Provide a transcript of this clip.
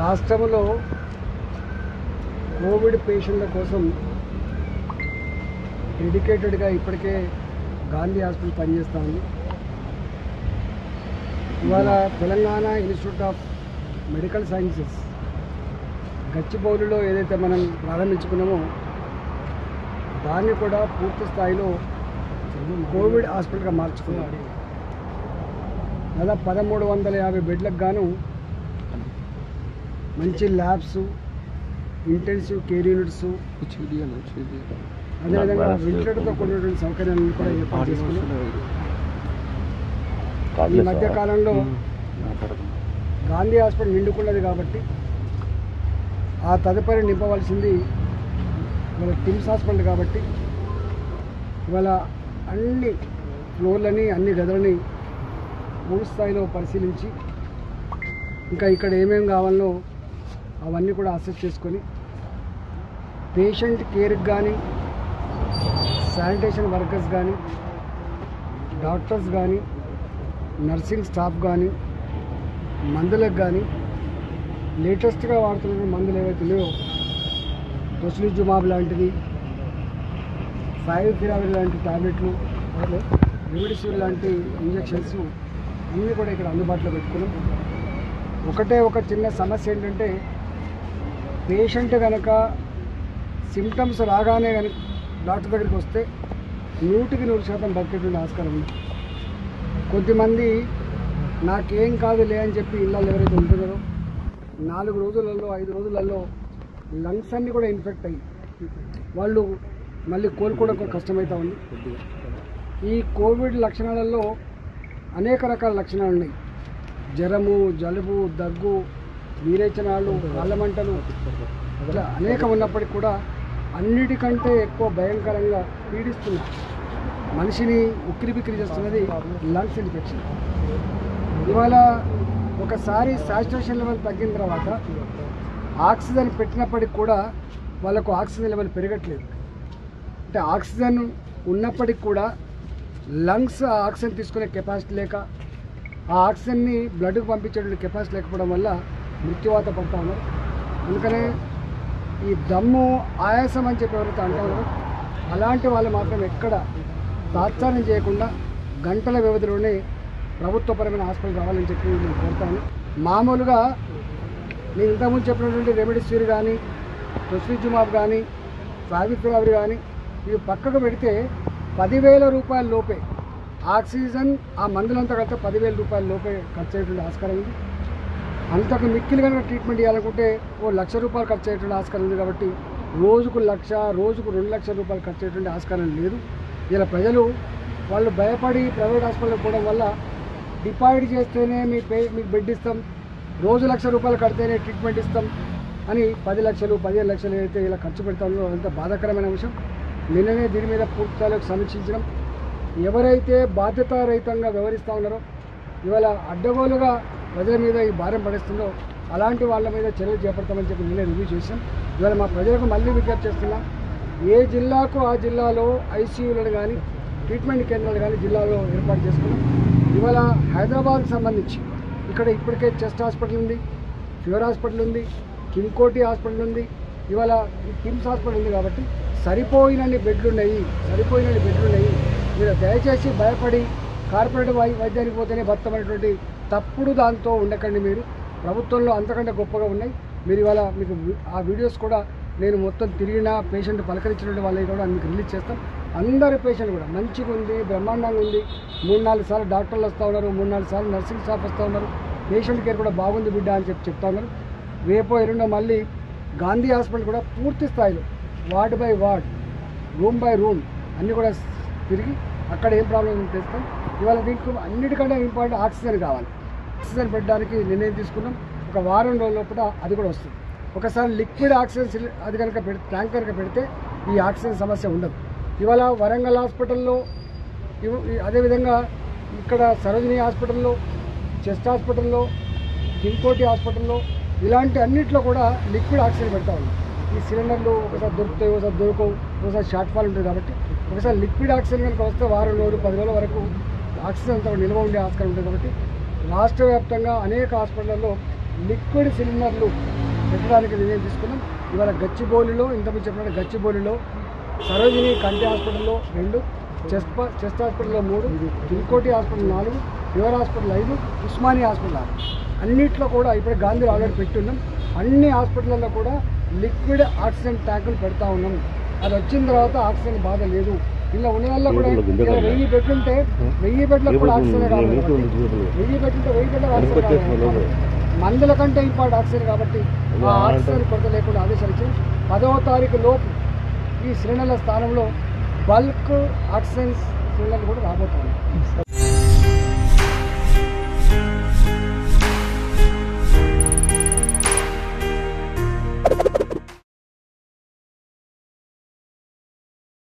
రాష్ట్రంలో కోవిడ్ పేషెంట్ల కోసం డెడికేటెడ్గా ఇప్పటికే గాంధీ హాస్పిటల్ పనిచేస్తుంది. ఇవాళ Telangana institute of medical sciences గచ్చిబౌలిలో ఏదైతే మనం ప్రారంభించుకున్నామో దాన్ని కూడా పూర్తి స్థాయిలో కోవిడ్ హాస్పిటల్గా మార్చుకున్నాం. దాదాపు పదమూడు వందల యాభై బెడ్లకు గాను మంచి ల్యాబ్స్ ఇంటెన్సివ్ కేర్ యూనిట్స్ అదేవిధంగా వెంటిలేటర్తో కూడినటువంటి సౌకర్యాలను కూడా ఏర్పాటు చేసుకున్నాం ఈ మధ్య కాలంలో గాంధీ హాస్పిటల్ నిండుకున్నది కాబట్టి ఆ తదుపరి నింపవలసింది ఇవాళ టిమ్స్ హాస్పిటల్ కాబట్టి ఇవాళ అన్ని ఫ్లోర్లని అన్ని గదులని పూర్తి స్థాయిలో పరిశీలించి ఇంకా ఇక్కడ ఏమేమి కావాలనో అవన్నీ కూడా అసెస్ చేసుకొని పేషెంట్ కేర్కి కానీ శానిటేషన్ వర్కర్స్ కానీ డాక్టర్స్ కానీ నర్సింగ్ స్టాఫ్ కానీ మందులకు కానీ లేటెస్ట్గా వాడుతున్న మందులు ఏవైతే ఉన్నాయో టొస్లిజుమాబ్ లాంటిది ఫైవ్ ఫిరావిల్ లాంటి టాబ్లెట్లు రెమిడిసివిర్ లాంటి ఇంజెక్షన్స్ అన్నీ కూడా ఇక్కడ అందుబాటులో పెట్టుకున్నాం. ఒకటే ఒక చిన్న సమస్య ఏంటంటే పేషెంట్ కనుక సిమ్టమ్స్ రాగానే కనుక డాక్టర్ దగ్గరికి వస్తే నూటికి నూరు శాతం బతికేటువంటి ఆస్కారం ఉంది. కొద్దిమంది నాకేం కాదులే అని చెప్పి ఇళ్ళల్లో ఎవరైతే ఉంటున్నారో నాలుగు రోజులలో ఐదు రోజులలో లంగ్స్ అన్నీ కూడా ఇన్ఫెక్ట్ అయ్యి వాళ్ళు మళ్ళీ కోలుకోవడం కష్టమవుతా ఉంది. ఈ కోవిడ్ లక్షణాలలో అనేక రకాల లక్షణాలు ఉన్నాయి జ్వరము జలుబు దగ్గు నీరేచనాలు కాళ్ళమంటలు ఇట్లా అనేకం ఉన్నప్పటికీ కూడా అన్నిటికంటే ఎక్కువ భయంకరంగా పీడిస్తున్న మనిషిని ఉక్కిరి బిక్కిరి చేస్తున్నది లంగ్స్ ఇన్ఫెక్షన్. ఇవాళ ఒకసారి సాచురేషన్ లెవెల్ తగ్గిన తర్వాత ఆక్సిజన్ పెట్టినప్పటికి కూడా వాళ్ళకు ఆక్సిజన్ లెవెల్ పెరగట్లేదు. అంటే ఆక్సిజన్ ఉన్నప్పటికి కూడా లంగ్స్ ఆక్సిజన్ తీసుకునే కెపాసిటీ లేక ఆ ఆక్సిజన్ని బ్లడ్కి పంపించేటువంటి కెపాసిటీ లేకపోవడం వల్ల మృత్యువాత పడతా ఉన్నారు. అందుకనే ఈ దమ్ము ఆయాసం అని చెప్పి ఎవరైతే అంటారో అలాంటి వాళ్ళు మాత్రం ఎక్కడ తాత్సారం చేయకుండా గంటల వ్యవధిలోనే ప్రభుత్వపరమైన హాస్పిటల్ రావాలని చెప్పి నేను కోరుతాను. మామూలుగా నేను ఇంతకుముందు చెప్పినటువంటి రెమెడిసివిర్ కానీ టొస్లిజుమాబ్ కానీ ఫావిక్రావిర్ కానీ ఇవి పక్కకు పెడితే పదివేల రూపాయల లోపే ఆక్సిజన్ ఆ మందులంతా కలిపితే పదివేల రూపాయల లోపే ఖర్చు అయ్యేటువంటి ఆస్కారం ఉంది. అంతకు మిక్కిలి కనుక ట్రీట్మెంట్ చేయాలనుకుంటే ఓ లక్ష రూపాయలు ఖర్చు అయ్యేటువంటి ఆస్కారం ఉంది కాబట్టి రోజుకు లక్ష రోజుకు రెండు లక్షల రూపాయలు ఖర్చు అయ్యేటువంటి ఆస్కారం లేదు. ఇలా ప్రజలు వాళ్ళు భయపడి ప్రైవేట్ హాస్పిటల్కి పోవడం వల్ల డిపాజిట్ చేస్తేనే మీ పే మీకు బెడ్ ఇస్తాం రోజు లక్ష రూపాయలు కడితేనే ట్రీట్మెంట్ ఇస్తాం అని పది లక్షలు పదిహేను లక్షలు అయితే ఇలా ఖర్చు పెడతామో అంత బాధాకరమైన విషయం నిన్ననే దీని మీద పూర్తిస్థాయిలో సమీక్షించడం ఎవరైతే బాధ్యతారహితంగా వ్యవహరిస్తూ ఉన్నారో ఇవాళ అడ్డగోలుగా ప్రజల మీద ఈ భారం పడేస్తుందో అలాంటి వాళ్ళ మీద చర్యలు చేపడతామని చెప్పి నిన్న రివ్యూ చేశాం. ఇవాళ మా ప్రజలకు మళ్ళీ విజ్ఞప్తి చేస్తున్నాం. ఏ జిల్లాకు ఆ జిల్లాలో ఐసీయూలను కానీ ట్రీట్మెంట్ కేంద్రాలు కానీ జిల్లాలో ఏర్పాటు చేసుకున్నాం. ఇవాళ హైదరాబాద్కి సంబంధించి ఇక్కడ ఇప్పటికే చెస్ట్ హాస్పిటల్ ఉంది ఫీవర్ హాస్పిటల్ ఉంది కింగ్కోటి హాస్పిటల్ ఉంది. ఇవాళ కిమ్స్ హాస్పిటల్ ఉంది కాబట్టి సరిపోయినన్ని బెడ్లు ఉన్నాయి సరిపోయినన్ని బెడ్లు ఉన్నాయి. మీరు దయచేసి భయపడి కార్పొరేట్ వై వైద్యానికి పోతేనే భర్తమైనటువంటి తప్పుడు దాంతో ఉండకండి మీరు. ప్రభుత్వంలో అంతకంటే గొప్పగా ఉన్నాయి. మీరు ఇవాళ మీకు ఆ వీడియోస్ కూడా నేను మొత్తం తిరిగిన పేషెంట్ పలకరించినటువంటి వాళ్ళవి కూడా మీకు రిలీజ్ చేస్తాం అందరి పేషెంట్ కూడా మంచిగా ఉంది బ్రహ్మాండంగా ఉంది. మూడు నాలుగు సార్లు డాక్టర్లు వస్తూ ఉన్నారు. మూడు నాలుగు సార్లు నర్సింగ్ స్టాఫ్ వస్తూ ఉన్నారు. పేషెంట్ కేర్ కూడా బాగుంది బిడ్డ అని చెప్పి చెప్తా ఉన్నారు. రేపో ఎల్లుండో మళ్ళీ గాంధీ హాస్పిటల్ కూడా పూర్తి స్థాయిలో ward by ward room by room అన్నీ కూడా తిరిగి అక్కడ ఏం ప్రాబ్లం తెస్తాం. ఇవాళ దీనికి అన్నిటికంటే ఇంపార్టెంట్ ఆక్సిజన్ కావాలి. ఆక్సిజన్ పెట్టడానికి నిర్ణయం తీసుకున్నాం. ఒక వారం రోజుల లోపల అది కూడా వస్తుంది. ఒకసారి లిక్విడ్ ఆక్సిజన్ అది కనుక పెడితే ట్యాంక్ కనుక పెడితే ఈ ఆక్సిజన్ సమస్య ఉండదు. ఇవాళ వరంగల్ హాస్పిటల్లో అదేవిధంగా ఇక్కడ సరోజిని హాస్పిటల్లో చెస్ట్ హాస్పిటల్లో కింకోటి హాస్పిటల్లో ఇలాంటి అన్నిట్లో కూడా లిక్విడ్ ఆక్సిజన్ పెడతా ఉన్నాం. ఈ సిలిండర్లు ఒకసారి దొరుకుతాయి ఒకసారి దొరకవు ఒకసారి షార్ట్ ఫాల్ ఉంటుంది కాబట్టి ఒకసారి లిక్విడ్ ఆక్సిజన్ కనుక వస్తే వారం రోజులు పది రోజుల వరకు ఆక్సిజన్ అంతా నిల్వ ఉండే ఆస్కారం ఉంటుంది కాబట్టి రాష్ట్ర వ్యాప్తంగా అనేక హాస్పిటల్లో లిక్విడ్ సిలిండర్లు పెట్టడానికి నిర్ణయం తీసుకున్నాం. ఇవాళ గచ్చిబౌలిలో ఇంతకుముందు చెప్పిన గచ్చిబౌలిలో సరోజిని కంటి హాస్పిటల్లో రెండు చెస్ట్ చెస్ట్ హాస్పిటల్లో మూడు తిరుకోటి హాస్పిటల్ నాలుగు ఫీవర్ హాస్పిటల్ ఐదు ఉస్మానియా హాస్పిటల్ ఆరు. అన్నిట్లో కూడా ఇప్పుడు గాంధీ ఆల్రెడీ పెట్టున్నాం. అన్ని హాస్పిటల్లో కూడా లిక్విడ్ ఆక్సిజన్ ట్యాంకులు పెడతా ఉన్నాం. అది వచ్చిన తర్వాత ఆక్సిజన్ బాధ లేదు. ఇలా ఉన్న వల్ల కూడా వెయ్యి బెడ్లు ఉంటే వెయ్యి బెడ్లకు కూడా ఆక్సిజన్ కావాలి వెయ్యి వెయ్యి బెడ్లకు ఆక్సిజన్ కావాలి మందుల కంటే ఇంపార్ట్ ఆక్సిజన్ కాబట్టి ఆ ఆక్సిజన్ కొరత లేకుండా ఆదేశాలు ఇచ్చి పదవ తారీఖు లోపు ఈ సిలిండర్ల స్థానంలో బల్క్ ఆక్సిజన్ సిలిండర్లు కూడా రాబోతున్నాయి.